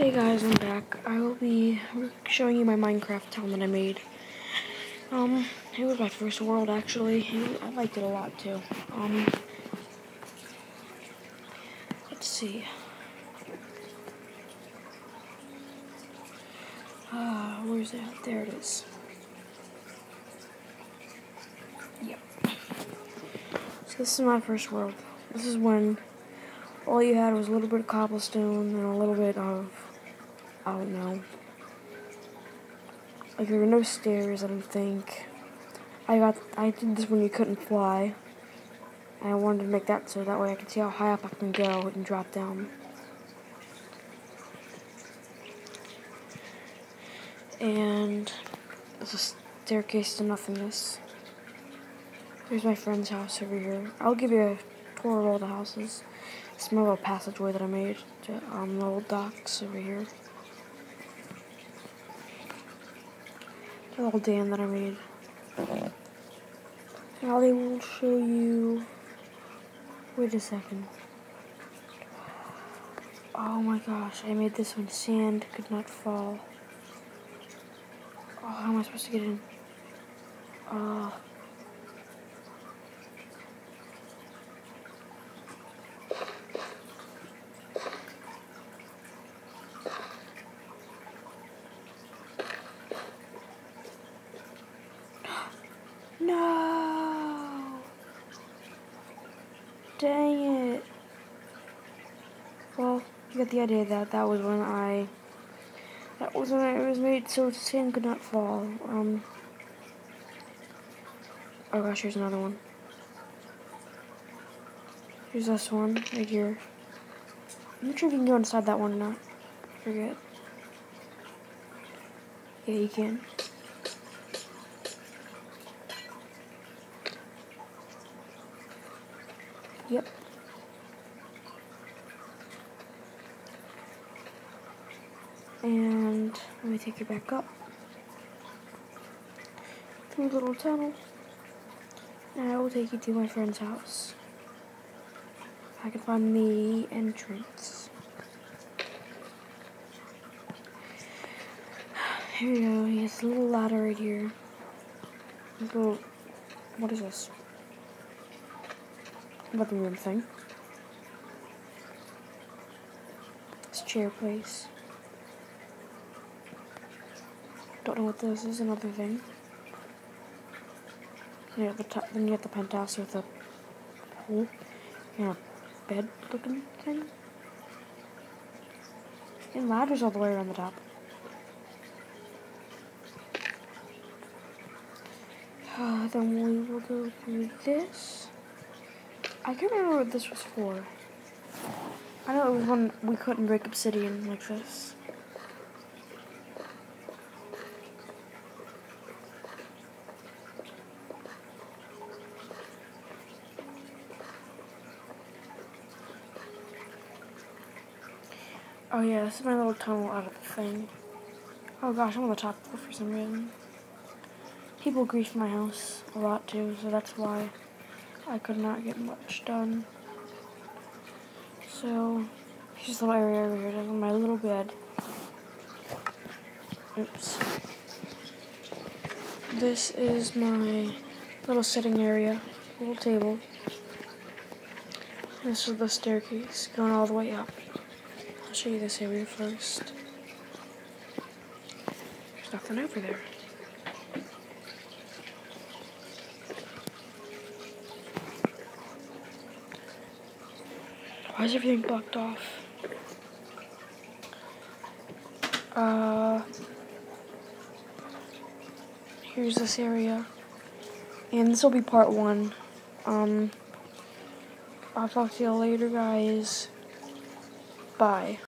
Hey guys, I'm back. I will be showing you my Minecraft town that I made. Um, it was my first world actually. I liked it a lot too. Um, let's see. Uh, where's that? There it is. Yep. So this is my first world. This is when all you had was a little bit of cobblestone and a little bit of I don't know. Like there were no stairs, I don't think. I got I did this when you couldn't fly. I wanted to make that so that way I could see how high up I can go and drop down. And there's a staircase to nothingness. Here's my friend's house over here. I'll give you a tour of all the houses. It's my little passageway that I made to um, the old docks over here. Little dam that I made. Now they will show you. Wait a second. Oh my gosh, I made this one. Sand could not fall. Oh, how am I supposed to get in? Uh. Dang it. Well, you get the idea that that was when I... That was when it was made so sand could not fall. Um... Oh gosh, here's another one. Here's this one, right here. I'm not sure if you can go inside that one or not. I forget. Yeah, you can. Yep. And let me take you back up through a little tunnel. And I will take you to my friend's house. I can find the entrance. Here we go. He has a little ladder right here. little, what is this? Living room thing. This chair place. Don't know what this is, another thing. Have the top, then you have the penthouse with a pool, you know, bed looking thing. And ladders all the way around the top. Uh, then we will go through this. I can't remember what this was for. I know it was when we couldn't break obsidian like this. Oh yeah, this is my little tunnel out of the thing. Oh gosh, I'm on the top floor for some reason. People grief my house a lot too, so that's why. I could not get much done. So, here's a little area over here. My little bed. Oops. This is my little sitting area, little table. This is the staircase going all the way up. I'll show you this area first. There's nothing over there. Why is everything blocked off? Uh, here's this area. And this will be part one. Um, I'll talk to you later, guys. Bye.